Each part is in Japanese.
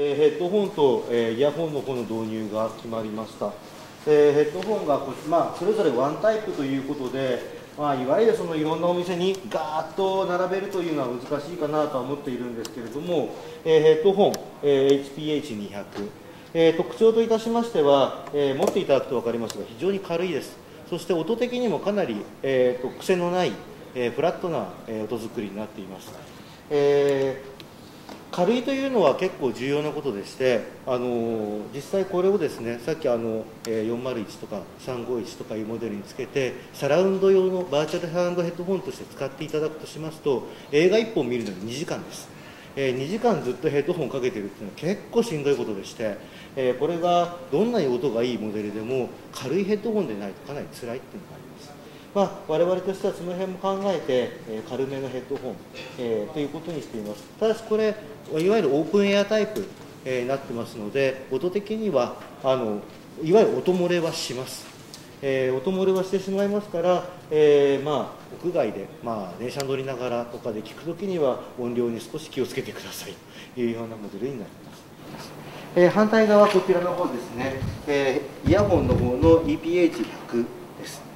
えー、ヘッドホンと、えー、イヤホンの方の導入が決まりました、えー、ヘッドホンがこ、まあ、それぞれワンタイプということで、まあ、いわゆるそのいろんなお店にガーッと並べるというのは難しいかなとは思っているんですけれども、えヘッドホン、え HPH200、え特徴といたしましては、え持っていただくと分かりますが非常に軽いです。そして音的にもかなり、えーと、癖のない、えフラットな、え音作りになっています、えー軽いというのは結構重要なことでして、あの実際これをですねさっきあの401とか351とかいうモデルにつけてサラウンド用のバーチャルサラウンドヘッドホンとして使っていただくとしますと映画1本見るのに2時間です、え、2時間ずっとヘッドホンかけてるっていうのは結構しんどいことでして、え、これがどんなに音がいいモデルでも軽いヘッドホンでないとかなり辛いっていうのがあります。まあ、我々としてはその辺も考えて、えー、軽めのヘッドホン、えー、ということにしています。ただしこれいわゆるオープンエアタイプ、えー、になってますので音的にはあのいわゆる音漏れはします、えー、音漏れはしてしまいますから、えー、まあ、屋外で、まあ、電車乗りながらとかで聞くときには音量に少し気をつけてください。というようなモデルになります。えー、反対側こちらの方ですね、えー、イヤホンの方の EPH100 です。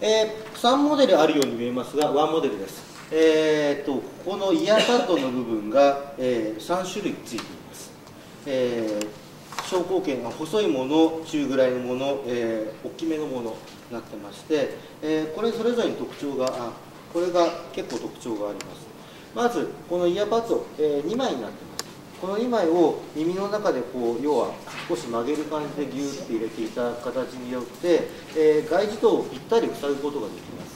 えー、3モデルあるように見えますが1モデルです、えーと、ここのイヤーパッドの部分が、えー、3種類ついています、えー、小口径が細いもの中ぐらいのもの、えー、大きめのものになってまして、えー、これそれぞれに特徴があこれが結構特徴があります。まずこのイヤーパッド、えー、2枚になってます。この2枚を耳の中でこう要は少し曲げる感じでギューッて入れていた形によって、えー、外耳道をぴったり塞ぐことができます。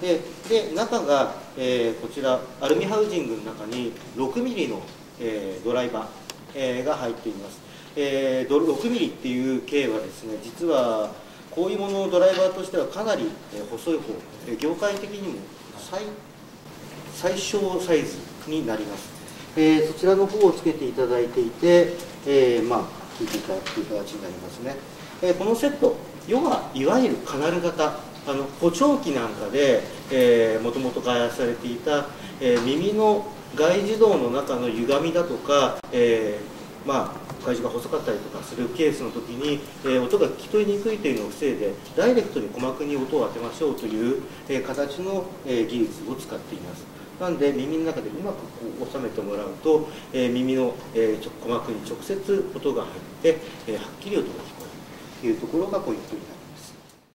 でで中が、えー、こちらアルミハウジングの中に 6mm の、えー、ドライバー、えー、が入っています、えー、6mm っていう径はですね実はこういうもののドライバーとしてはかなり、え細い方、え業界的にも最最小サイズになります。えー、そちらの方をつけていただいていて、えー、まあ、聞いていただくという形になりますね。えー、このセット、要はいわゆるカナル型、あの補聴器なんかで、えもともと開発されていた、え耳の外耳道の中の歪みだとか、えまあ、外耳が細かったりとかするケースの時に、え音が聞き取りにくいというのを防いでダイレクトに鼓膜に音を当てましょうという、え形の、え技術を使っています。なんで耳の中でうまくこう収めてもらうと、えー、耳の、えー、鼓膜に直接音が入って、えー、はっきり音が聞こえるというところがポイントになります。